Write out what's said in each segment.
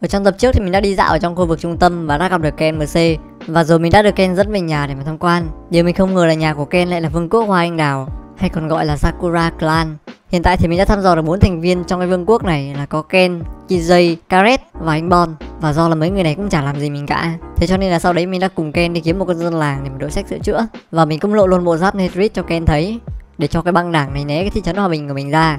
Ở trong tập trước thì mình đã đi dạo ở trong khu vực trung tâm và đã gặp được Ken MC Và rồi mình đã được Ken dẫn về nhà để mà tham quan. Điều mình không ngờ là nhà của Ken lại là vương quốc hoa anh đào Hay còn gọi là Sakura Clan. Hiện tại thì mình đã thăm dò được bốn thành viên trong cái vương quốc này là có Ken, KJ, Karet và anh Bon. Và do là mấy người này cũng chả làm gì mình cả. Thế cho nên là sau đấy mình đã cùng Ken đi kiếm một con dân làng để mà đổi sách sửa chữa. Và mình cũng lộ luôn bộ giáp Netrit cho Ken thấy Để cho cái băng đảng này né cái thị trấn hòa bình của mình ra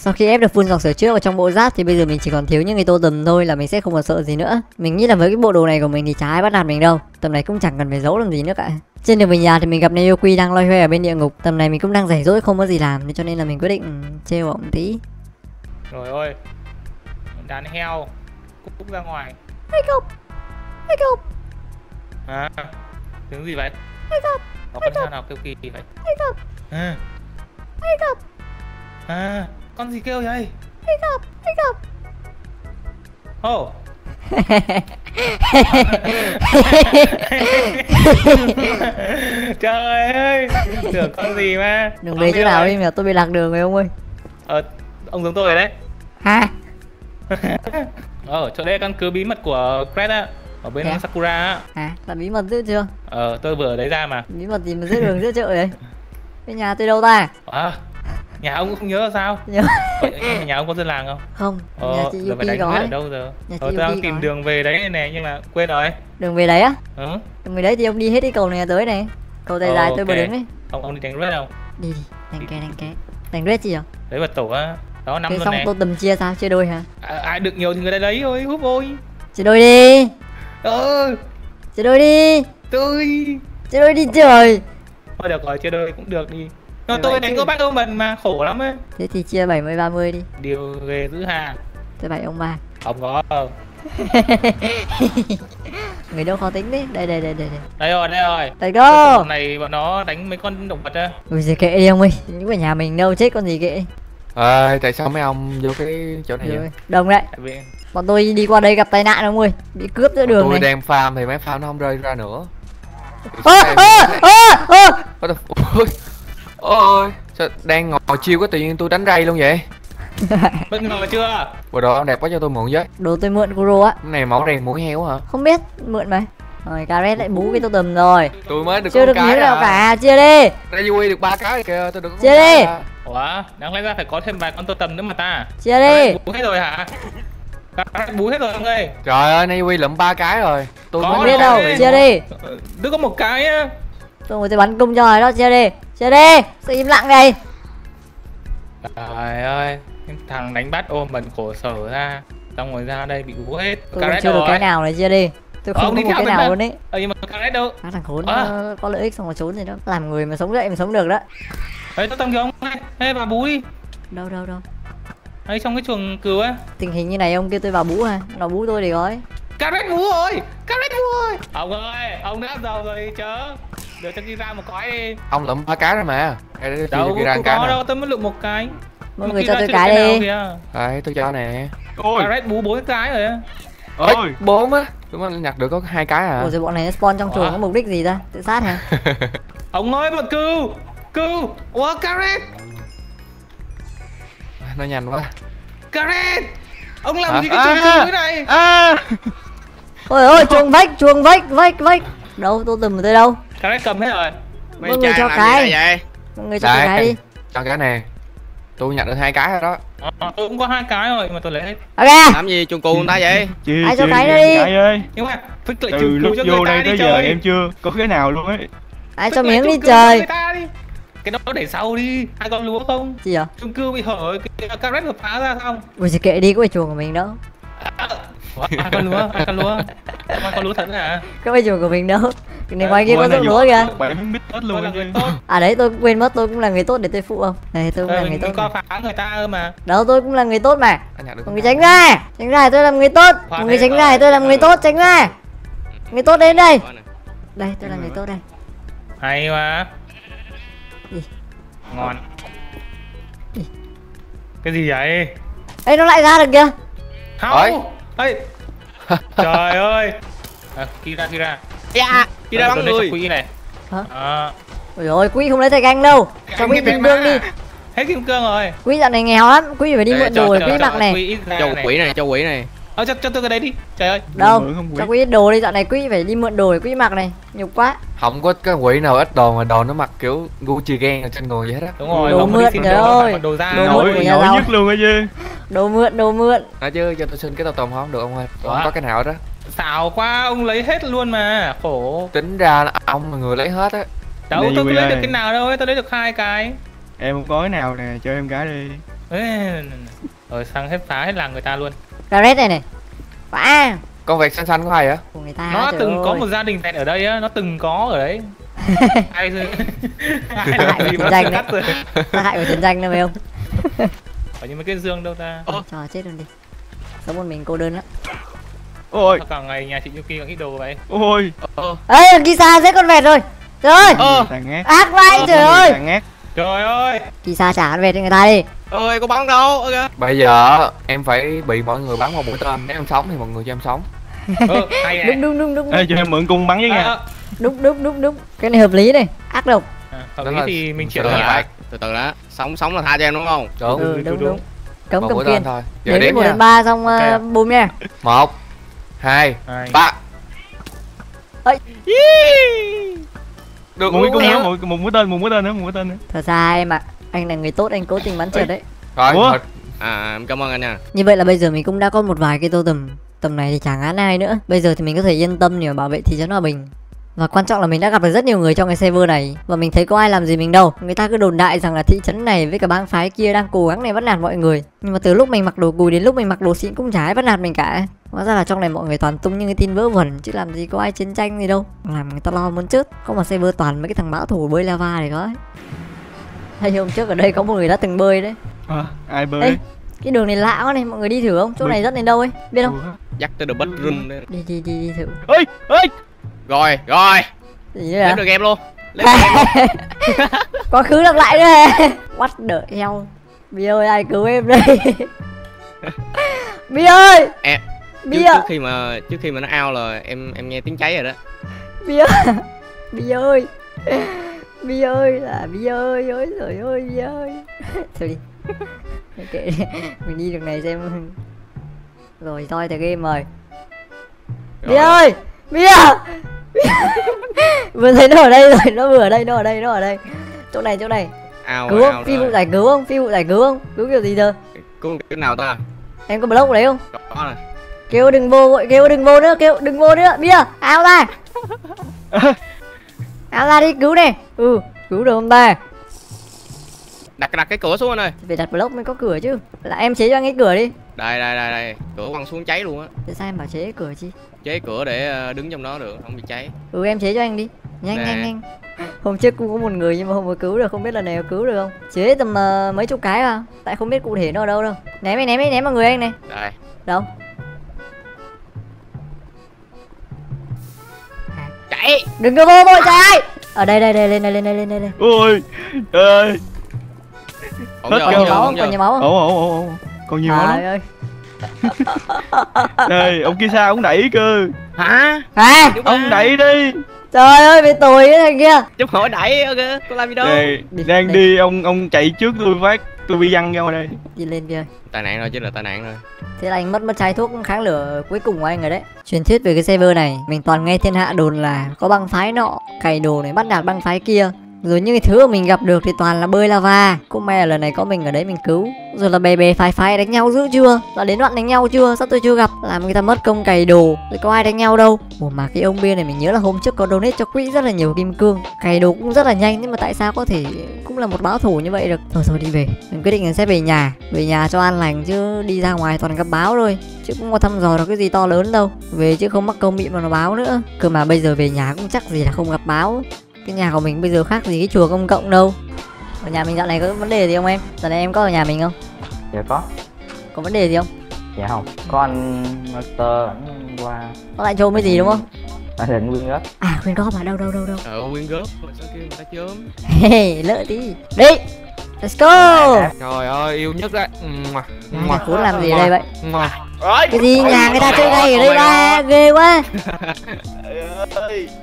sau khi ép được full dòng sửa chữa vào trong bộ giáp thì bây giờ mình chỉ còn thiếu những cái tô tầm thôi là mình sẽ không còn sợ gì nữa. Mình nghĩ là với cái bộ đồ này của mình thì chả ai bắt nạt mình đâu. Tầm này cũng chẳng cần phải giấu làm gì nữa cả. Trên đường về nhà thì mình gặp Naoki đang loay hoay ở bên địa ngục. Tầm này mình cũng đang rảnh rỗi không có gì làm nên cho nên là mình quyết định trêu ổng tí. Rồi ơi Đàn heo Cút cút ra ngoài Hey cục. Hey cục. À Tiếng gì vậy Hey cục. Có con heo nào kêu kỳ vậy Hey cục. À Hey cục. À Con gì kêu vậy Hey cục. Hey cục. Ồ Trời ơi Tưởng con gì mà Đừng về chỗ nào đi mà tôi bị lạc đường rồi ông ơi. Ờ Ông giống tôi rồi đấy Ha. Ờ chỗ đây căn cứ bí mật của Cred á Ở bên à? Sakura á À, là bí mật dữ chưa? Ờ tôi vừa ở đấy ra mà Bí mật gì mà giữa đường giữa chợ đấy? Cái nhà tôi đâu ta? À Nhà ông cũng không nhớ là sao Nhớ. Vậy nhà ông có dân làng không? Không, nhà Ờ, chị giờ phải Yuki đánh có. ở đâu giờ? Nhà chị Ờ, tôi đang Yuki tìm có. đường về đấy này nhưng mà quên rồi. Đường về đấy á? Ừ. Đường về đấy thì ông đi hết cái cầu này tới này. Cầu dài Ờ, dài tôi vừa ok. đứng đấy. Ông ông đi đánh red không? Đi đi, đánh ke đánh ke. Đánh red gì à? Đấy vật tổ á. Đó năm luôn xong này. tôi tầm chia sao? Chia đôi hả? À, ai được nhiều thì người ta lấy thôi, húp ôi. Chia đôi đi. Ờ, Chia đôi đi. tôi. Chia đôi đi trời. Thôi được rồi, chơi đôi cũng được đi. Như tôi đánh có bác ông mình mà khổ lắm ấy. Thế thì chia 70 30 đi. Điều về giữ hàng. Tôi bảy ông ba. Ông có. Người đâu khó tính đấy. Đây đây đây đây đây. Đây rồi, đây rồi. Cái go. này bọn nó đánh mấy con động vật á. Ui giời kệ đi ông ơi. Những cái nhà mình đâu chết con gì kệ. Ờ, tại sao mấy ông vô cái chỗ này vậy? Đồng đấy. Vì Bọn tôi đi qua đây gặp tai nạn ông ơi. Bị cướp giữa đường tôi này. đang farm thì mấy farm nó không rơi ra nữa. Ơ ơ ơ ơ. Ôi, sao đang ngồi chiêu có tự nhiên tôi đánh ray luôn vậy? bất ngờ chưa? Bộ đồ ông đẹp quá cho tôi mượn với. Đồ tôi mượn Kuro á. Cái này mẫu đèn mũi heo hả? Không biết mượn mà. Rồi Gareth lại bú cái tô tầm rồi. Tôi mới được Chưa được cái miếng nào à. cả, chia đi. Ra vui được ba cái kìa, tôi được có Chia cái đi. à. Ủa, đáng lẽ ra phải có thêm vài con tô tầm nữa mà ta. Chia đi. Bú hết rồi hả? Bú hết rồi ông ơi. Trời ơi, nay quy lụm ba cái rồi. Tôi Không biết đâu, chia đi. Đứa có một cái á. Tôi ngồi tôi bắn cung cho rồi đó, chia đi. Chia đi. Sao im lặng đây? Trời ơi, cái thằng đánh bắt ôm mình khổ sở ra. Xong rồi ra đây bị bú hết. Tôi còn chưa được cái rồi? nào này chia đi. Tôi không ông có một cái nào luôn ấy. Ờ nhưng mà Carrot đâu? Các thằng khốn À. nó có lợi ích xong rồi trốn gì đó. Làm người mà sống dậy mà sống được đó. Ấy tao tông kìa ông. Ê vào bú đi. Đâu đâu đâu. Ấy trong cái chuồng cừu á. Tình hình như này ông kêu tôi vào bú ha. Nó bú tôi thì gói. Carrot bú rồi. Carrot bú rồi. Ông ơi, ông đã giàu rồi chớ. Đưa cho Kira một cái đi. Ông lụm ba cái rồi mà. Đâu cho Kira có một cái có nè. đâu, tôi mới lượm một cái. Mọi người cho tôi cái đi. Đây, tôi cho nè. Ôi, Carrot bú bốn cái rồi. Ôi, bốn á. Tôi mới nhặt được có hai cái à. Ủa rồi bọn này spawn trong chuồng có mục đích gì ta? Tự sát hả? Ông ơi mà cừu. Cừu. Ủa Carrot. Nó nhanh quá. Carrot. Ông làm Hả? gì cái chuồng À. cừu thế này? à, Ôi ôi chuồng vách, chuồng vách, vách, vách. Đâu, tôi tìm tôi đâu? Carrot cầm hết rồi. Mọi người cho cái. Mọi người cho tôi cái đi. Cho cái nè. Tôi nhặt được hai cái rồi đó. Ờ, tôi cũng có hai cái rồi mà tôi lấy hết. Ok. làm gì chuồng cù người ta vậy chia, Ai cho cái đi? cái ơi Nhưng mà phải lại từ lúc vô đây tới giờ em chưa có cái nào luôn ấy Ai cho miếng đi chung trời. người ta đi. Cái đó để sau đi. Hai con lúa không? Gì à? Chung cư bị hở cái carrot hợp phá ra xong. Ui kệ đi có phải chuồng của mình đâu. Ủa, hai con lúa, hai con lúa. Hai con lúa thật hả? Có phải chuồng của mình đâu. Cái này ngoài kia có ruộng lúa kìa. bảy miếng mít hết Tôi luôn là người tốt. À đấy tôi quên mất tôi cũng là người tốt để tôi phụ không. Này tôi cũng là Ờ, người mình tốt. mà. phá người ta ơ mà. Đâu tôi cũng là người tốt mà. Anh Mọi người tránh ra. Tránh ra tôi làm người tốt. Mọi người tránh ra tôi làm người tốt, tránh ra. Người tốt đến đây. Đây tôi là người tốt đây. Hay. Gì? Ngon. Cái gì vậy? Ê nó lại ra được kìa. Không. Ê. Trời ơi. À, Kira Kira. dạ đi ra Tôi bắn người quỷ này. Hả? À, Ôi rồi quỹ không lấy thạch anh đâu. Cho bình đương ma. đi. hết kim cương rồi quý dạo này nghèo lắm quý phải đi mượn đồ để quý mặc này Cho quỷ này, cho quỷ này Ờ, cho, cho tôi cái đấy đi. Trời ơi. Đâu? Cho quý đồ đi dạo này quý phải đi mượn đồ để quý mặc này. Nhục quá. Không có cái quỷ nào ít đồ mà đồ nó mặc kiểu Gucci gang ở trên người vậy hết á. Đúng rồi Đồ không mượn, trời đồ, ơi. đồ ra Đồ nổi mượn nổi nhất luôn á chứ. Đồ mượn đồ mượn. Nói chứ cho tôi xin cái tàu tùm không được ông ơi? Không có cái nào đó xạo quá ông lấy hết luôn mà. Khổ. Tính ra là ông là người lấy hết á. Đâu tôi có lấy được cái nào đâu ấy tôi lấy được hai cái. Em không có cái nào nè cho em cái đi. Ê, rồi sang hết phá hết làng người ta luôn Gareth này này. Wow Con vẹt xanh xanh của ai vậy? của người ta nó trời từng có ơi. một gia đình vẹn ở đây á nó từng có ở đấy. Ai ai Hại của chiến tranh tác hại của chiến tranh đâu phải không? Ở những mấy cái dương đâu ta? Cho chết luôn đi. Sống một mình cô đơn lắm. Ôi. Cả ngày nhà chị Yuki còn ít đồ vậy? Ôi. Ờ, ê Kisa giết con vẹt rồi. Trời ơi. Ờ. ác vai trời ơi. Tàn ngát trời ơi! Kisa trả con vẹt cho người ta đi? Ơi có bắn đâu ok. Bây giờ em phải bị mọi người bắn một mũi tên Nếu em sống thì mọi người cho em sống. Ừ, hay đúng đúng đúng đúng. Ê cho em mượn cung bắn với à, nha. À, đúng đúng đúng đúng. Cái này hợp lý này. Ác độc. À, hợp Đó lý thì mình chịu Bạc. từ từ đã. Sống sống là tha cho em đúng không? Đúng. Ừ đúng, đúng cấm cầm kiên thôi. Giờ đến đếm một nha. đến ba xong Ok. uh, bùm nha. Một Hai Hai. Ba Được một cái cung nữa một, một mũi tên một mũi tên nữa một mũi tên nữa thật ra em ạ anh là người tốt anh cố tình bắn trượt đấy. Rồi Ủa? à em cảm ơn anh nha. Như vậy là bây giờ mình cũng đã có một vài cái tô tầm tầm này thì chẳng án ai nữa. Bây giờ thì mình có thể yên tâm nhờ bảo vệ thị trấn hòa bình và quan trọng là mình đã gặp được rất nhiều người trong cái server này. Và mình thấy có ai làm gì mình đâu. Người ta cứ đồn đại rằng là thị trấn này với cả bang phái kia đang cố gắng để bắt nạt mọi người. Nhưng mà từ lúc mình mặc đồ cùi đến lúc mình mặc đồ xịn cũng chả ai bắt nạt mình cả. Hóa ra là trong này mọi người toàn tung những cái tin vớ vẩn chứ làm gì có ai chiến tranh gì đâu. Làm người ta lo muốn chết. Có một server toàn mấy cái thằng bão thủ bơi lava này có ấy. hay hôm trước ở đây có một người đã từng bơi đấy. À, ai bơi? Ê, cái đường này lạ quá này. Mọi người đi thử không? Chỗ này dẫn đến đâu ấy. Biết không? Dắt tới the bedroom đấy đi đi đi đi thử. Ê ê rồi rồi. Lấy được game luôn. Lấy game luôn. quá khứ lặp lại nữa what the hell? Bi ơi ai cứu em đây? Bi ơi! Em- bi trước, trước khi mà trước khi mà nó out là em em nghe tiếng cháy rồi đó. Bi ơi! Bi ơi! Bi ơi là bi ơi ơi trời ơi bi ơi. Thôi đi. Ok đi. Mình đi đường này xem. Rồi thôi thì game rồi. Bi ơi! Bi ơi vừa thấy nó ở đây rồi nó vừa ở đây nó ở đây nó ở đây. Chỗ này chỗ này. Out cứu rồi, không phi vụ rồi. giải cứu không? Phi vụ giải cứu không? Cứu kiểu gì giờ? Cứu cái nào ta? Em có block đấy không? Đó này kêu đừng vô kêu đừng vô nữa kêu đừng vô nữa. Bia áo ra. Áo ra đi cứu này. Ừ cứu được không ta? Đặt đặt cái cửa xuống anh ơi. Phải đặt block mới có cửa chứ. Là em chế cho anh cái cửa đi đây đây đây đây. Cửa quăng xuống cháy luôn á. Tại sao em bảo chế cửa chi chế cửa để ờ, đứng trong đó được không bị cháy. Ừ em chế cho anh đi. Nhanh Nè. nhanh nhanh. Hôm trước cũng có một người nhưng mà không có cứu được không biết là này có cứu được không? Chế tầm ờ, mấy chục cái à? Tại không biết cụ thể nó ở đâu đâu. Ném đi ném đi ném vào người anh này. Đây. Đâu? Chạy! Đừng có vô vội trời ở đây đây đây lên đây lên đây lên đây lên ôi ơi. Ổn Hết chưa? cơ. ổn còn nhiều ổn máu không ồ ồ ồ còn nhiều lắm. trời ơi. Đây ông kia sao ông đẩy cơ. Hả? À ông đẩy đi. Trời ơi bị tồi cái thằng kia chúc hỏi đẩy ok có làm gì đâu. Đây đang đi. đi ông ông chạy trước tôi phát tôi bị văng ra ngoài đây. Đi lên kia tai nạn rồi chứ là tai nạn rồi. Thế là anh mất mất chai thuốc kháng lửa cuối cùng của anh rồi đấy. Truyền thuyết về cái server này mình toàn nghe thiên hạ đồn là có băng phái nọ cày đồ này bắt nạt băng phái kia rồi những cái thứ mà mình gặp được thì toàn là bơi lava. Cũng may là lần này có mình ở đấy mình cứu. Rồi là bè bè phái phái đánh nhau dữ chưa? Là đến đoạn đánh nhau chưa? Sao tôi chưa gặp? Làm người ta mất công cày đồ. Rồi có ai đánh nhau đâu? Ủa mà cái ông bia này mình nhớ là hôm trước có donate cho quỹ rất là nhiều kim cương. Cày đồ cũng rất là nhanh, nhưng mà tại sao có thể cũng là một báo thủ như vậy được? Thôi thôi, đi về. Mình quyết định là sẽ về nhà. Về nhà cho an lành chứ đi ra ngoài toàn gặp báo thôi. Chứ cũng có thăm dò được cái gì to lớn đâu. Về chứ không mắc công bị mà nó báo nữa. Cơ mà bây giờ về nhà cũng chắc gì là không gặp báo cái nhà của mình bây giờ khác gì cái chùa công cộng đâu. Ở nhà mình dạo này có vấn đề gì không em? Dạo này em có ở nhà mình không? Dạ có. Có vấn đề gì không? Dạ không. Có anh master ảnh qua. Có lại trộm cái gì đúng không? Anh định nguyên góp. À khuyên góp à? Đâu đâu đâu đâu? Ờ nguyên góp. Mà sao kêu người ta chớm hey, lỡ tí đi. Let's go. Trời ơi yêu nhất đấy nhà cuốn làm gì ở đây vậy? Rồi cái gì? Nhà người ta chơi ngay ở đây ba. Ghê quá.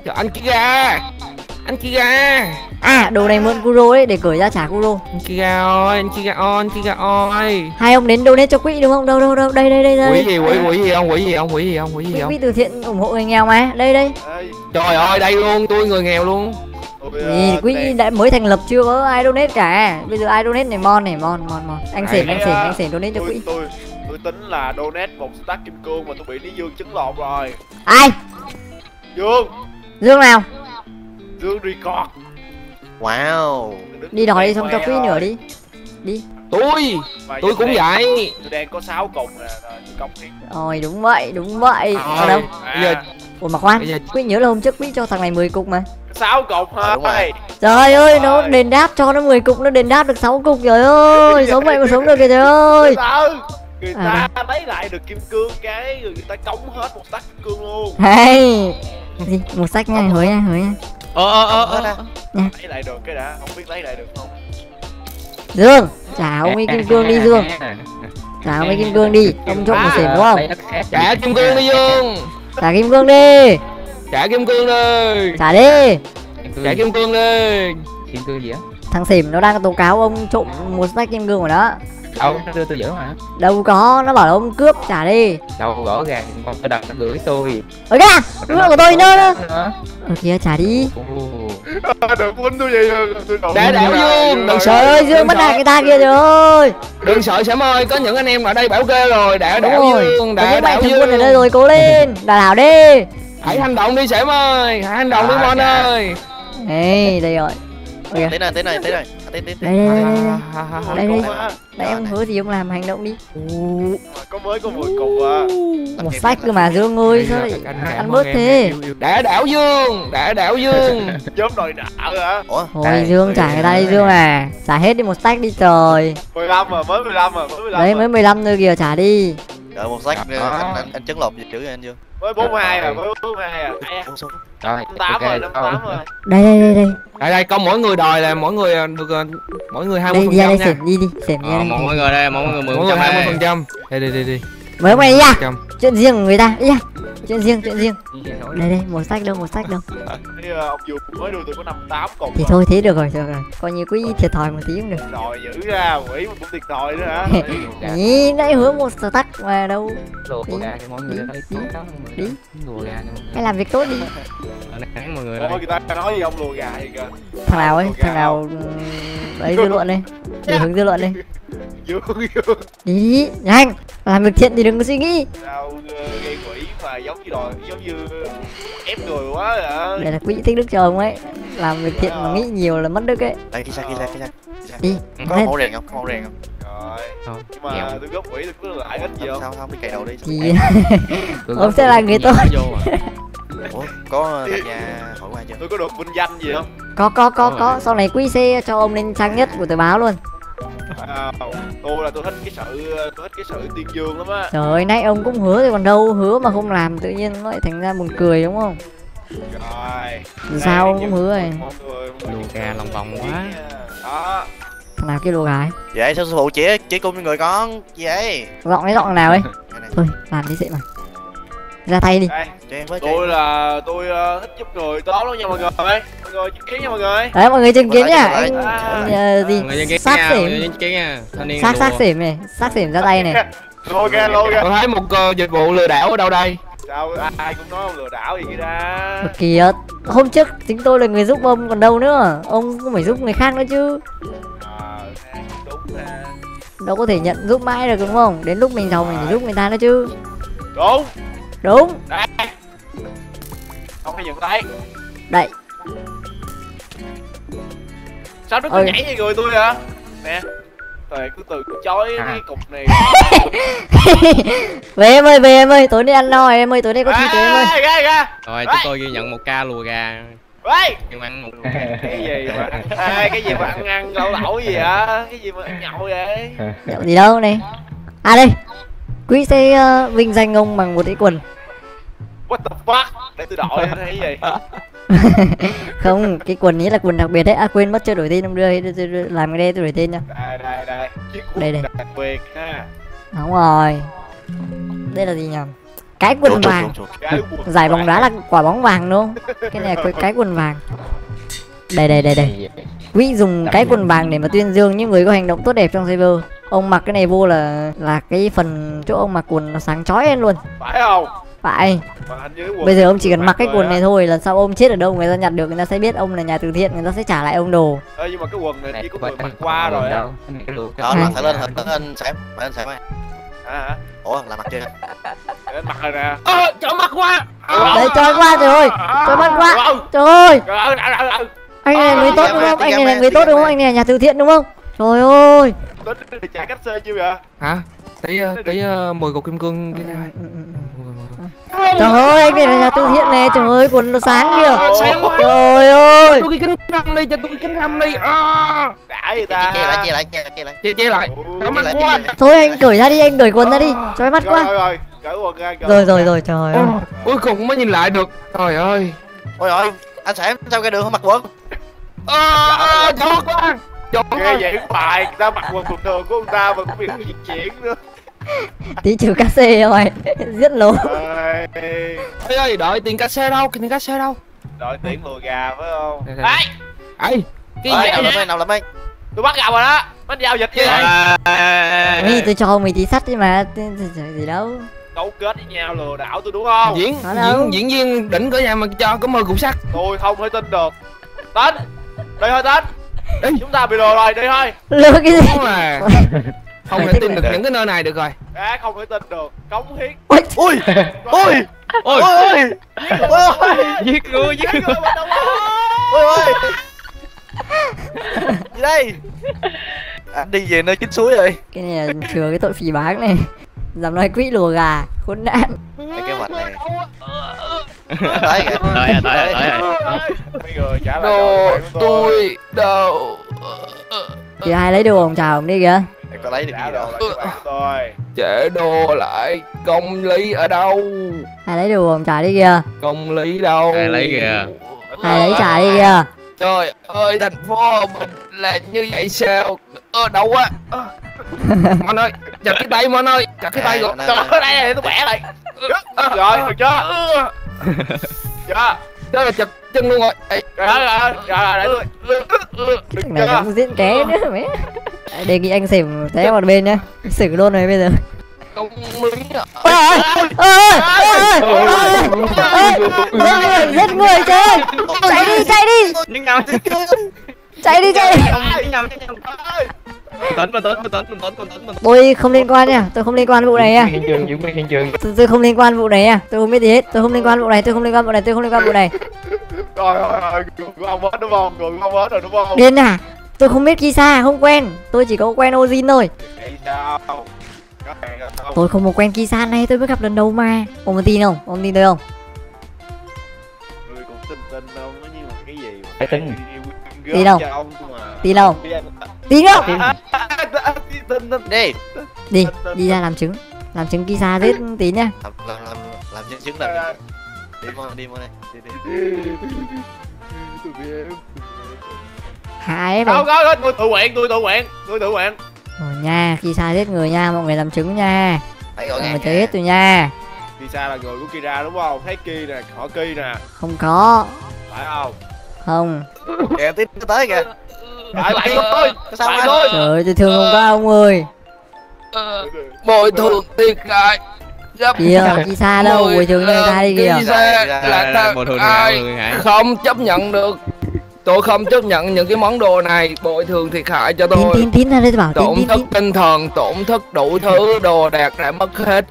Trời, anh kia anh Kira À đồ này mượn Kuro đấy để gửi ra trả Kuro anh Kira ơi anh Kira ơi anh Kira ơi. Hai ông đến donate cho quỹ đúng không? Đâu đâu đâu đây đây đây đây. Quỷ gì quỷ quỷ gì không quỷ gì không quỹ gì không quỷ gì Quỹ, không? quỹ từ thiện ủng hộ người nghèo mà. Đây đây. Trời ơi đây luôn tôi người nghèo luôn. Gì quỹ đã mới thành lập chưa có ai donate cả. Bây giờ ai donate này Mon này Mon Mon Mon. Anh xỉn anh xỉn anh xỉn donate cho tôi, quỹ. tôi tôi tính là donate một stack kim cương mà tôi bị Lý Dương trứng lột rồi. Ai? Dương. Dương nào Dương record. Wow. Đi đòi đi xong cho rồi. nửa đi. Đi. Tôi Mà tôi cũng đang- vậy. Tôi đang có 6 cục nè công hiến. Rồi đúng vậy đúng vậy. Ở đâu? bây giờ Ủa mà khoan giờ Quỹ nhớ là hôm trước quỹ cho thằng này 10 cục mà. 6 cục đúng rồi. thôi Trời ơi nó đền đáp cho nó 10 cục nó đền đáp được 6 cục trời ơi. Sống vậy mà sống được kìa trời ơi. người À, ta lấy lại được kim cương cái người ta cống hết một stack kim cương luôn. Hey. Gì một sách nha hứa nha hứa nha Ờ ờ ờ ờ. lấy lại được cái đã không biết lấy lại được không? Dương trả ông ấy kim cương đi Dương. Trả ông ấy kim cương đi ông trộm một xỉn đúng không? Trả kim cương đi dương. Trả kim cương đi. Trả kim cương đi. Trả đi. Trả kim cương đi. Kim cương gì á thằng xỉm nó đang tố cáo ông trộm một sách kim cương của nó đâu nó đưa tôi giữ mà đâu có nó bảo là ông cướp trả đi. Đâu rõ ràng con tôi đặt nó gửi tôi ở kìa gương của tôi nữa. nữa ở kia trả đi. Đừng quýnh tôi vậy Đã đảo Dương, đừng ơi dương bắt nạt người ta kia trời ơi. Đừng sợ sẻm ơi có những anh em ở đây bảo kê rồi. Đã đúng đảo rồi. Dương có đã đảo quân ở dương. đây rồi cố lên. Đà đảo đi. Hãy hành động đi sẻm ơi. Hãy hành động đi À, mon dạ. ơi. Ê, đây rồi. Tới này tới này tới này đây đây đây đây À, đây. đây. Đây em hứa gì ông làm hành động đi. Có mới có 10 cục à. Một sách cơ mà dương ơi sao lại ăn bớt thế? đã đảo dương đã đảo dương. Nhóm đòi đạo hả? Ủa? Thôi dương trả người ta đi dương à. Trả hết đi một stack đi trời. 15 mà mới 15 mà mới 15 đấy mới 15 thôi kìa trả đi Đợi một sách Đó. anh, anh, anh chấn lột chữ anh chưa? Mới 42 mà mới 42 à. À, Ủa sao rồi 58 ok, rồi 58 rồi. Đây đây đây đây. Đây đây công mỗi người đòi là mỗi người được ờ, mỗi người hai mươi đây phần đi ra đây nha. đi đi xỉm đi ra Ờ, đây mọi người đây, mọi người mười mỗi người trăm hai mươi đây. phần trăm. Đây đi đi đi mới đi ra trăm chuyện riêng của người ta đi ra chuyện riêng chuyện riêng. Đây đây một sách đâu một sách đâu. Ờ, ông Dũng mới đưa tôi có 58 cục thì à. thôi thế được rồi được rồi. Coi như quý thiệt thòi một tí cũng được. Đòi giữ ra quỷ mà cũng thiệt thòi nữa hả? Ý nãy hứa một stack mà đâu. Lùa Đi, gà cho mọi người đi, đi, đi. lùa gà cho mọi người. hãy làm việc tốt đi. Nắng mọi người người ta nói gì ông lùa gà gì kìa? Thằng nào ấy thằng nào đấy dư luận đây để hướng dư luận đây Dương Dương đi đi nhanh. Làm việc thiện thì đừng có suy nghĩ. Sao ờ, gây quỷ mà giống như đòi giống như ép người quá vậy đây là quỹ tích đức cho ông ấy. Làm việc thiện mà nghĩ nhiều là mất đức ấy. Đây đi xa đi xa đi xa đi Có mẫu rèn không? Có mẫu rèn không? rồi. Thôi, nhưng mà nghèo. tôi góp quỷ tôi có lại ít gì Sao không? sao không đi cày đầu đi. Tôi ông sẽ là người tốt Vô à. Ủa có tham gia hội qua chưa? tôi có được vinh danh gì không? Có có có có. Sau này quỹ sẽ cho ông lên trang nhất của tờ báo luôn à, tôi là tôi thích cái sự tôi thích cái sự tiên dương lắm á. Trời ơi nãy ông cũng hứa rồi còn đâu hứa mà không làm tự nhiên nó lại thành ra buồn cười đúng không? Rồi sao ông cũng hứa rồi. Lùa gà lòng vòng quá. đó. Thằng nào kia lùa gái? Vậy sao sư phụ chỉ chỉ cung cho người con? Vậy? giọng đấy giọng nào ấy. Cái thôi làm đi dậy mà ra tay đi. Đây em với tôi là tôi ờ, thích giúp người. Tốt lắm nha mọi người. Mọi người chứng kiến nha mọi người. Đấy mọi người chứng kiến Lại, anh ờ, gì? Sát nha, xỉm chứng kiến nha. Thanh niên sát sát xỉm này sát xỉm ra tay này lôi ra lôi ra tôi thấy một ờ, dịch vụ lừa đảo ở đâu đây? Sao ai cũng nói ông lừa đảo gì kia ra Ơ kìa. Hôm trước chính tôi là người giúp ông còn đâu nữa. Ông cũng phải giúp người khác nữa chứ. Đúng đâu có thể nhận giúp mãi được đúng không? Đến lúc mình giàu mình phải giúp người ta nữa chứ. Đúng đúng. Đây không hay nhận tay đậy sao nó cứ Ơi. nhảy về người tôi hả nè Trời cứ từ chói À. cái cục này. Về em ơi về em ơi tối nay ăn no em ơi tối nay có thịt rồi em ơi. Ra ra Rồi chúng tôi ghi nhận một ca lùa gà. Ê, Nhưng ăn một cái gì mà Ê, cái gì mà ăn ăn lẩu lẩu gì vậy cái gì mà ăn nhậu vậy? Nhậu gì đâu này. À đây quý sẽ ờ, vinh danh ông bằng một cái quần. What the fuck? Để tôi đổi thấy gì? Không cái quần ấy là quần đặc biệt đấy. À quên mất chưa đổi tên ông đưa, đưa, đưa, đưa làm cái đây tôi đổi tên nha đây đây đây. Chiếc Đây, đây. đặc biệt ha. Đúng rồi. Đây là gì nhỉ? Cái quần chuột, vàng. giải bóng đá là quả bóng vàng đúng không? Cái này là cái, quần vàng. Đây đây đây đây. Quỹ dùng cái quần vàng để mà tuyên dương những người có hành động tốt đẹp trong server ông mặc cái này vô là là cái phần chỗ ông mặc quần nó sáng chói lên luôn. Phải không? Phải. Bây giờ ông chỉ cần mặc cái quần này thôi lần sau ông chết ở đâu người ta nhặt được người ta sẽ biết ông là nhà từ thiện người ta sẽ trả lại ông đồ. Ê, nhưng mà cái quần này chỉ có người mặc qua rồi á. đâu Cái này cái lượt đó là phải lên hình lên anh xem phải anh xem à, ủa là mặt chưa? Để mặc rồi nè. Ờ, cho mặt qua. trời ơi. Chói mắt quá trời ơi Trời ơi, trời ơi, trời ơi. anh này là người tốt đúng không? anh này là người tốt đúng không? anh này là nhà từ thiện đúng không trời ơi! Tính thì chạy cách xe chưa vậy? Hả? Tí ờ, tí uh, mười cục kim cương kia nè. trời ơi anh này là nhà từ thiện này trời ơi quần nó sáng kìa. Trời ơi tôi cái kính râm đi cho tôi cái kính râm đi. À. đã che ta. Lại che lại che lại che lại. Che che lại. Cảm ơn che quá. lại. thôi anh cởi ra đi anh cởi quần ra đi. Chói mắt quá. rồi rồi. Cởi quần ra rồi rồi ra. rồi trời ơi. cuối cùng mới nhìn lại được. Trời ơi. Ôi rồi anh xem sao cái đường không mặc quần? À, chót quá vậy hoài người ta mặc quần bình thường của người ta mà cũng bị di chuyển nữa. Tí trừ cá xê rồi giết lỗ Ơi, ơi ơi đợi tiền cà xe đâu tiền cà xe đâu. Đội tuyển lùa gà phải không? Đây, đây, đây. ấy ấy cái gì nào làm ơi nào làm ơi tôi bắt gặp rồi đó bánh giao dịch gì vậy Ê, tôi cho mày tí sắt đi mà gì đâu. Cấu kết với nhau lừa đảo tôi đúng không? Diễn diễn diễn viên đỉnh cỡ nhà mà cho có mười cục sắt. Tôi không thể tin được. Tính đi thôi tính Đi. chúng ta bị lừa rồi đi thôi. Lừa cái gì? Đúng là không thể tin được những cái nơi này được rồi. Á không thể tin được. Cống hiến. Ôi. Ui ui ôi. Ôi. Ôi. Giết người. Giết người. Ôi ôi gì đây anh đi về nơi chính suối rồi cái này là chừa cái tội phỉ báng này dám nói quỹ lùa gà khốn nạn. Cái kế hoạch này. Tới kìa tới rồi tới rồi tới rồi mấy người trả lại đồ tôi đâu? Thì ai lấy đồ ông chào ông đi kìa. Em có lấy được gì đồ. đâu tôi trả đồ lại công lý ở đâu? Ai lấy đồ ông trả đi kìa. Công lý đâu? Ai lấy kìa. Ai lấy trả đi kìa. Trời ơi thành phố mình là như vậy sao? Ơ đâu á. Ơ. mon ơi chặt cái tay mon ơi chặt cái tay rồi À, trời ơi đây này tôi bẻ lại rồi được chưa chưa đó là chặt chân luôn rồi. Ê, rồi rồi rồi rồi thằng này cũng diễn ké nữa mẹ. Đề nghị anh xỉm té một bên nhá. Xử luôn rồi bây giờ. Công lý à. ôi ôi ôi ôi giết người trời ơi chạy đi chạy đi. Nhưng nào chạy đi chạy đi tấn mà tấn mà tấn mà tấn mà tấn. Mà tôi không liên quan nha tôi không liên quan vụ này nha. Hiện trường diễn viên hiện trường. Tôi, tôi không liên quan vụ này nha tôi không biết gì hết tôi không liên quan vụ này tôi không liên quan vụ này tôi không liên quan vụ này. Rồi rồi rồi ông hết đúng không? Người của ông hết rồi đúng không? Điên à tôi không biết Kisa không quen. Tôi chỉ có quen Ozin thôi. Rồi không tôi không có quen Kisa này tôi mới gặp lần đầu mà. Ông có tin không? Ông tin tôi không? Tin tin đâu nó như là cái gì mà tin Tin đâu? cho ông mà tin không Tin không đi đi đi ra làm chứng làm chứng Kisa giết tí nhá. Làm làm làm, làm nhân chứng làm chứng. đi mua đi mua đây. Đi đi hại em không không không tôi tự nguyện tôi tự nguyện tôi tự nguyện. Rồi nha Kisa giết người nha mọi người làm chứng nha. Mọi người chơi hết rồi nha. Kisa là người của Kira đúng không? Thấy Ki nè họ Ki nè. Không có. Phải không? Không. Kìa tiếp tới kìa phải lại thôi sao anh thôi trời ơi tôi thương ông các ông ơi. Bồi thường thiệt hại. Gấp kìa Kisa đâu? bồi thường người ta đi kìa. Kì ra là thường ai không chấp nhận được. Tôi không chấp nhận những cái món đồ này. Bồi thường thiệt hại cho tôi. tin tin ra đây tôi bảo tin tổn thất tin. tinh thần tổn thất đủ thứ đồ đạc đã mất hết.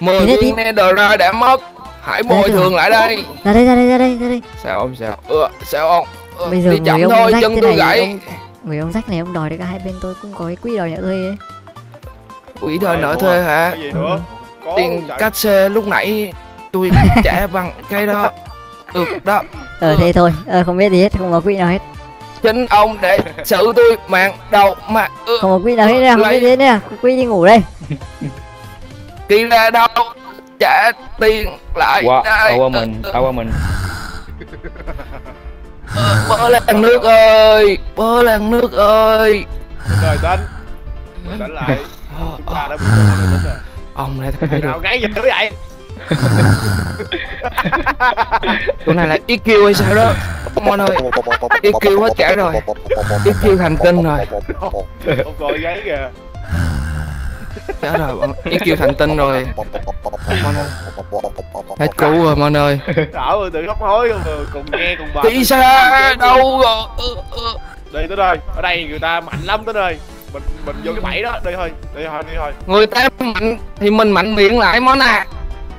Mười viên tin. netherite đã mất. Hãy bồi thường lại đây. Ra đây ra đây ra đây ra đây. Sao ông sao? Ừ, sao ông bây giờ đi người chậm ông thôi rách chân tôi này gãy. ông người ông rách này ông đòi được cả hai bên tôi cũng có cái quỹ đòi nợ thuê ấy. quỹ đòi nợ thuê hả? Cái gì nữa? Có tiền cát xe lúc nãy tôi trả bằng cái đó. Được đó. Ờ thế thôi. Ờ không biết gì hết không có quỹ nào hết. Chính ông để xử tôi mạng đầu mà ừ, không có quỹ nào hết nha không biết gì nha. Quỹ đi ngủ đây. Kỳ ra đâu? Trả tiền lại. Qua đây. qua mình qua mình bơ làng nước ơi bơ làng nước ơi. Rồi tính tỉnh lại. Chúng ta đã bị rồi rồi ông này thấy nào gì nữa vậy? Chỗ này là EQ hay sao đó? Mon ơi. EQ hết cả rồi. EQ hành tinh rồi. Ông coi gáy kìa Chết rồi bọn- EQ thành tinh rồi. Mon ơi. Hết cứu rồi Mon ơi. Đảo rồi tự khóc hối rồi cùng nghe cùng bà Kỹ xa đâu rồi? Ừ, ừ. Đây tới đây. Ở đây người ta mạnh lắm tới đây. Mình mình vô cái bẫy đó. Đi thôi Đi thôi đi thôi. Người ta mạnh thì mình mạnh miệng lại Mon à.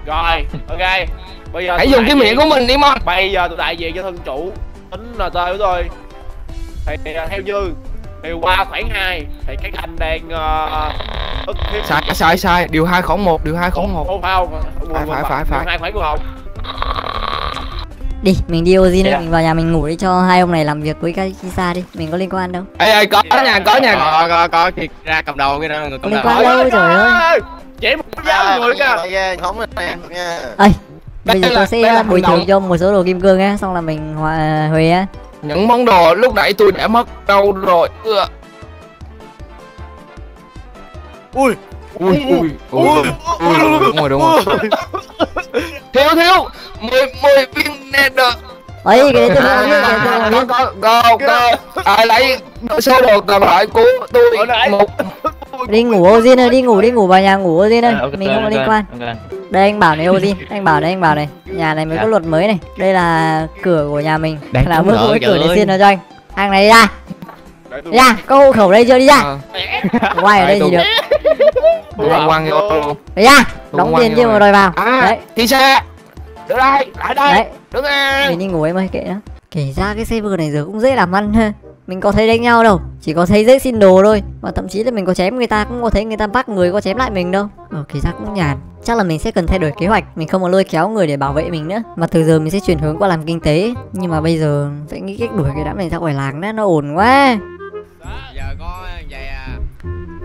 Rồi ok. Bây giờ Hãy dùng cái miệng của mình đi Mon. Bây giờ tôi đại diện cho thân chủ. Tính là tôi của tôi Thì à, theo như Thì qua khoảng 2 Thì cái anh đang uh, Sai sai sai Điều 2 khoảng 1 Điều 2 khoảng 1 Ủa, phải không? Phải, phải, phải, phải. Hai khoảng không? Đi, mình đi Ozin đi, Dạ. mình vào nhà mình ngủ đi cho hai ông này làm việc với cái Kisa đi, mình có liên quan đâu. Ê ê có nhà có nhà có có có thì ra cầm đầu cái đó người cầm liên quan đâu, trời ơi. Chỉ một giáo người kìa Yeah, không nè nha Ê, bây giờ tôi sẽ bồi thường cho một số đồ kim cương á, xong là mình hòa huề á. Những món đồ lúc nãy tôi đã mất đâu rồi ừ. Ui. Ui ui ui ui Đúng rồi đúng rồi. Thiếu thiếu. Mười mười viên nether Ấy, cái đấy tôi không biết, cái đấy tôi À, không có biết. có có. Có ai lấy số đồ còn lại của tôi. Hồi nãy. một. Đi ngủ Ozin ơi, đi ngủ, đi ngủ vào nhà ngủ Ozin ơi, Ờ, ok, mình không có liên quan. Đây anh bảo này Ozin, anh bảo đây anh bảo này, nhà này mới có luật mới này. Đây là cửa của nhà mình, Đang là bước mỗi cửa để xin nó cho anh. Hàng này đi ra, ra, có hộ khẩu đây chưa đi ra. Ờ, Quay ở đây Đây, gì được. quăng vô. Đi ra, đóng tiền chưa mà đòi vào. à Đấy, thì xe. Đứng đây lại đây. Đấy. đứng yên mình đi ngủ em ơi kệ nó. Kể ra cái server này giờ cũng dễ làm ăn ha. Mình có thấy đánh nhau đâu chỉ có thấy dễ xin đồ thôi. Và thậm chí là mình có chém người ta cũng có thấy người ta bắt người có chém lại mình đâu. Ờ kể ra cũng nhàn. Chắc là mình sẽ cần thay đổi kế hoạch mình không có lôi kéo người để bảo vệ mình nữa. Mà từ giờ mình sẽ chuyển hướng qua làm kinh tế. Nhưng mà bây giờ phải nghĩ cách đuổi cái đám này ra khỏi làng đó nó ổn quá giờ có vậy à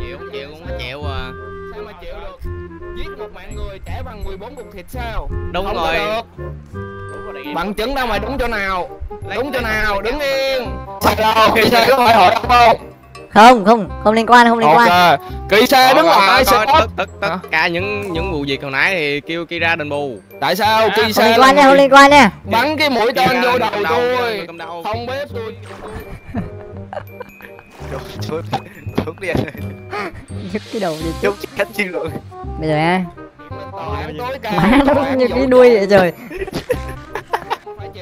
chịu không chịu cũng phải chịu à. Sao mà chịu được? Giết một mạng người trả bằng 14 cục thịt sao? Đúng không có rồi. được. Bằng chứng đâu mà đúng chỗ nào? Lấy- đúng chỗ nào? đứng yên. sao đâu kỳ xe có phải hỏi không? không không không liên quan không liên quan. Ok kỳ xe đứng Có, có, lại có, stop tất tất tất cả những những vụ việc hồi nãy thì kêu Kira đền bù. Tại sao? Kỳ không xe liên quan nha không liên quan nha. Bắn cái mũi tên vô đầu tôi. không biết tôi chút chút đi anh nhức cái đầu đi chút chết chứ rồi. Bây giờ cao má nó như cái đuôi vậy trời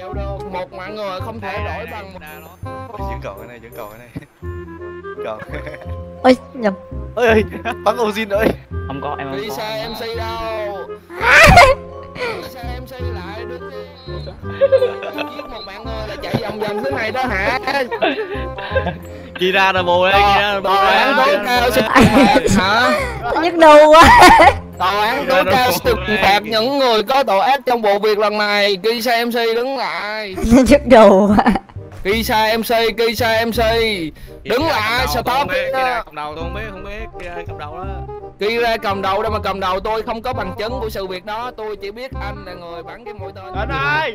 chịu được một mạng người không thể đổi bằng một vẫn còn cái này vẫn còn cái này. Còn ơi nhầm. Ơi ơi bắn Ozin ơi. Không có, em không đi có. xe mc đâu. Đi xe mc lại đứng yên giết một bạn người là chạy vòng vòng thế này đó hả? Kira đền bù đây Kira đền bù tòa án tối đây cao hả? Nhức đầu quá tòa án tối cao sẽ trừng phạt những người có tội ác trong vụ việc lần này. Ghi xe mc đứng lại. Nhức đầu ghi xe mc ghi xe mc đứng lại stop Kira cầm đầu tôi không biết không biết cầm đầu đó. Ghi ra cầm đầu đâu mà cầm đầu tôi không có bằng chứng của sự việc đó. Tôi chỉ biết anh là người bắn cái mũi tên. Anh ơi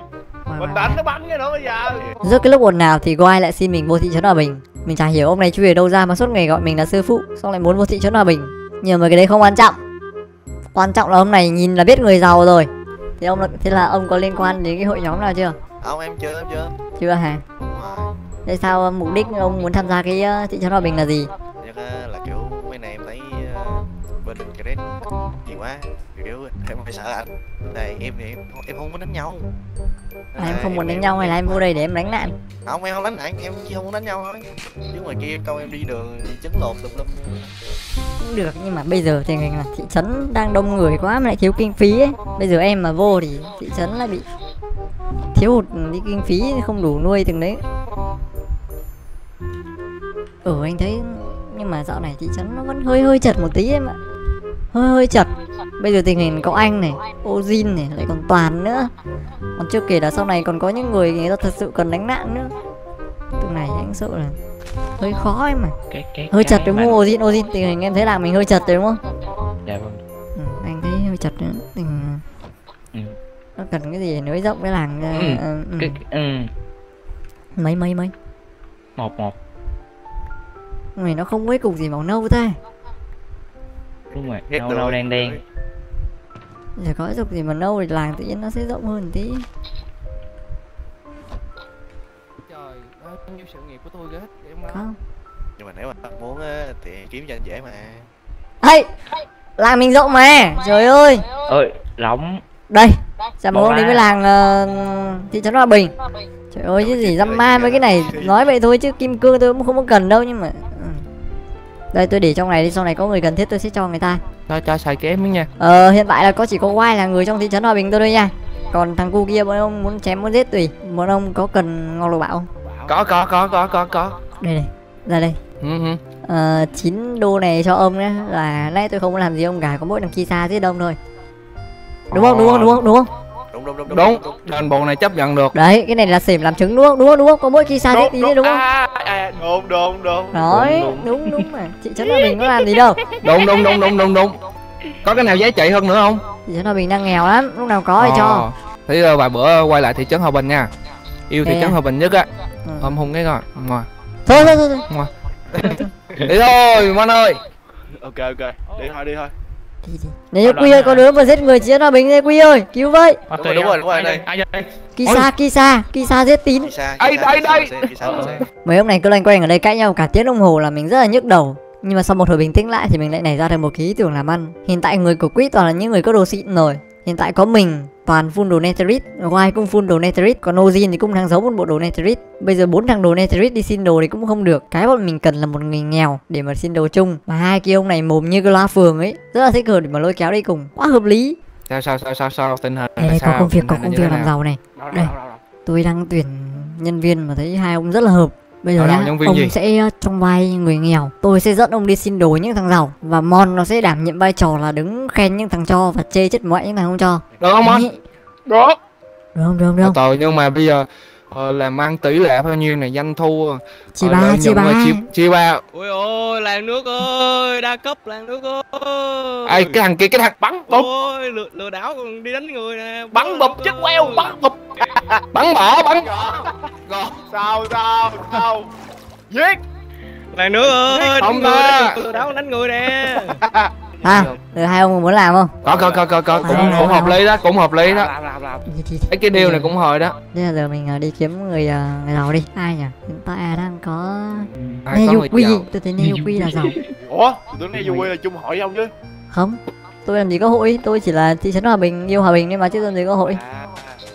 Mình đánh nó bắn cái nữa bây giờ. Giữa cái lúc ồn nào thì Guai lại xin mình vô thị trấn Hòa Bình. Mình chả hiểu ông này chui ở đâu ra mà suốt ngày gọi mình là sư phụ Xong lại muốn vô thị trấn Hòa Bình. Nhưng mà cái đấy không quan trọng Quan trọng là ông này nhìn là biết người giàu rồi Thì ông là, thế là ông có liên quan đến cái hội nhóm nào chưa? không em chưa em chưa Chưa hả? Thế sao mục đích ông muốn tham gia cái ờ, thị trấn Hòa Bình là gì? Là kiểu mấy này em thấy ờ, bên cái nhiều quá kiểu em phải sợ anh này em thì em, em không muốn đánh nhau À, em không muốn đánh nhau hay là em vô đây để em đánh nạn? Không, em không đánh nạn em chỉ không muốn đánh nhau thôi. Chứ ngoài kia câu em đi đường đi chấn lột tùm lum. Cũng được, nhưng mà bây giờ thì là thị trấn đang đông người quá mà lại thiếu kinh phí ấy. Bây giờ em mà vô thì thị trấn lại bị thiếu hụt đi kinh phí, không đủ nuôi từng đấy. Ừ anh thấy, nhưng mà dạo này thị trấn nó vẫn hơi hơi chật một tí em ạ. Hơi hơi chật. Bây giờ tình hình có anh này, Ozin này, lại còn Toàn nữa Còn chưa kể là sau này còn có những người người ta thật sự cần đánh nạn nữa Từng này anh sợ là hơi khó em mà Cái, cái, Hơi chật đúng không Ozin, Ozin tình hình em thấy là mình hơi chật đúng không? Dạ vâng. Ừ, anh thấy hơi chật nữa tình Ừ. nó cần cái gì nới rộng cái làng ra Ừ, ừ. Cái, ừ. mấy mấy mấy Một một. người nó không mấy cục gì màu nâu ta Đúng rồi. Ghét Nâu nâu đen đen. giờ có cục gì mà nâu thì làng tự nhiên nó sẽ rộng hơn tí nhiêu sự nghiệp của tôi hết em Không. nhưng mà nếu mà muốn á thì kiếm cho anh dễ mà Ê, làng mình rộng mà. Trời ơi. ơi rộng Đây, chào mừng Bỏ ông đến ra. với làng ờ, thị trấn Hòa Bình. Trời ơi, chứ gì dăm ma với cái này nói vậy thôi chứ kim cương tôi cũng không có cần đâu nhưng mà. Đây tôi để trong này đi sau này có người cần thiết tôi sẽ cho người ta. Cho cho xài kém miếng nha. Ờ hiện tại là có chỉ có White là người trong thị trấn Hòa Bình tôi thôi nha. Còn thằng cu kia bọn ông muốn chém muốn giết tùy. Bọn ông có cần ngon lục bạo không? Có có có có có có. Đây này ra đây. Ừ, ừ. ờ, 9 đô này cho ông nhé là nãy tôi không làm gì ông cả có mỗi thằng Kisa giết ông thôi. Đúng không đúng không đúng không đúng không đúng đúng đúng đúng. đền bù này chấp nhận được. Đấy cái này là xỉm làm chứng đúng không đúng không đúng không có mỗi Kisa giết tí đấy đúng. không? À, à, đúng đúng đúng. Nói đúng, đúng. đúng đúng mà. Thị trấn Hòa Bình có làm gì đâu. Đúng đúng đúng đúng đúng đúng. Có cái nào giá trị hơn nữa không? Thị trấn Hòa Bình đang nghèo lắm. Lúc nào có thì cho. Ờ. thế ờ, vài bữa quay lại thị trấn hòa bình nha. Yêu thị trấn à? hòa bình nhất á. Ừ. ôm hung cái coi. Ngoài thôi thôi thôi, thôi. đi thôi mon ơi. Ok ok. Đi thôi đi thôi Đi, đi. Nếu Quy ơi có đứa vừa giết người chiến hòa bình đây Quy ơi. Cứu với Đúng rồi, đúng rồi, đúng rồi, Ai đây. Ai đây? Kisa Kisa Kisa giết tín. Xa, Đây, đây, xa. mấy hôm này cứ loanh quanh ở đây cãi nhau cả tiếng đồng hồ là mình rất là nhức đầu. Nhưng mà sau một hồi bình tĩnh lại thì mình lại nảy ra được một cái ý tưởng làm ăn. Hiện tại người của quýt toàn là những người có đồ xịn rồi. Hiện tại có mình toàn full đồ netherite White cũng full đồ netherite còn Ozin thì cũng đang giấu một bộ đồ netherite bây giờ bốn thằng đồ netherite đi xin đồ thì cũng không được. Cái bọn mình cần là một người nghèo để mà xin đồ chung. Mà hai cái ông này mồm như cái loa phường ấy rất là thích hợp để mà lôi kéo đi cùng. Quá hợp lý. Sao sao sao sao sao? Tình hình đây có công việc có công việc làm giàu này. Đây. tôi đang tuyển nhân viên mà thấy hai ông rất là hợp bây giờ nhá ông gì? sẽ uh, trong vai người nghèo tôi sẽ dẫn ông đi xin đồ những thằng giàu và mon nó sẽ đảm nhiệm vai trò là đứng khen những thằng cho và chê chết mọi những thằng không cho được không Đấy. Được. được không được không được không tội nhưng mà bây giờ ờ, làm ăn tỷ lệ bao nhiêu này doanh thu chị ờ, ba lợi chị nhuận ba. chia, chia ba. Ôi ôi làng nước ơi đa cấp làng nước ơi. Ai cái thằng kia cái thằng bắn bụp ôi lừa, lừa đảo còn đi đánh người nè. Bắn bụp chết queo bắn bụp bắn bỏ bắn. Sao sao sao? Giết. Làng nước ơi Không đánh người, lừa đảo đánh người nè à được hai ông muốn làm không? Có có có có có. Cũng À, cũng à, hợp à. lý đó cũng hợp lý đó. Thấy cái điều này cũng hồi đó. Bây giờ giờ mình uh, đi kiếm người uh, người giàu đi. Ai nhỉ? Hiện tại đang có giàu? Tôi thấy Neoqui là giàu. Ủa? Tôi vui là chung hội không chứ. Không. Tôi làm gì có hội. Tôi chỉ là thị trấn hòa bình yêu hòa bình nhưng mà chứ làm gì có hội. À,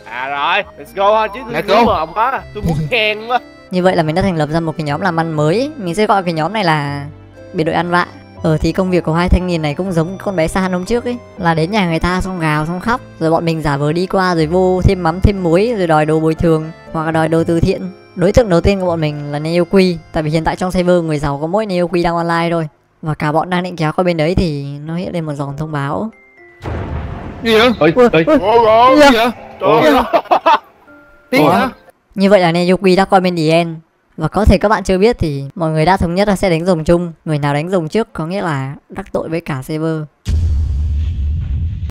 à rồi. Let's go thôi chứ tôi muốn mồm quá. Tôi muốn khen quá. Như vậy là mình đã thành lập ra một cái nhóm làm ăn mới. Mình sẽ gọi cái nhóm này là biệt đội ăn vạ Ờ thì công việc của hai thanh niên này cũng giống con bé San hôm trước ấy. Là đến nhà người ta xong gào xong khóc Rồi bọn mình giả vờ đi qua rồi vô thêm mắm thêm muối Rồi đòi đồ bồi thường hoặc là đòi đồ từ thiện. Đối tượng đầu tiên của bọn mình là Neoqui Tại vì hiện tại trong server người giàu có mỗi Neoqui đang online thôi. Và cả bọn đang định kéo qua bên đấy thì nó hiện lên một dòng thông báo. Gì gì vậy? Trời ơi. tiếng Ủa? hả? Như vậy là Neoqui đã qua bên DN và có thể các bạn chưa biết thì mọi người đã thống nhất là sẽ đánh rồng chung. Người nào đánh rồng trước có nghĩa là đắc tội với cả server